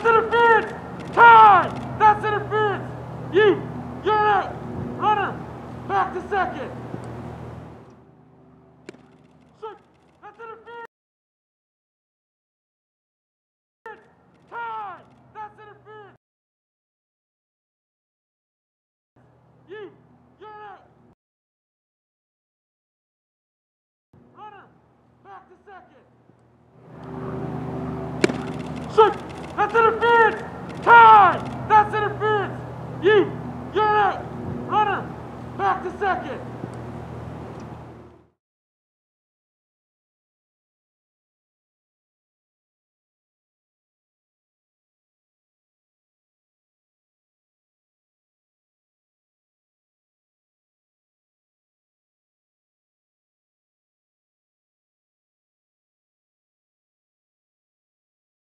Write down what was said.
That's interference! Tie! That's interference! You! You're out! Runner! Back to second! Back to second! Shit! That's Tie! That's interference! You! You're out! Runner! Back to second!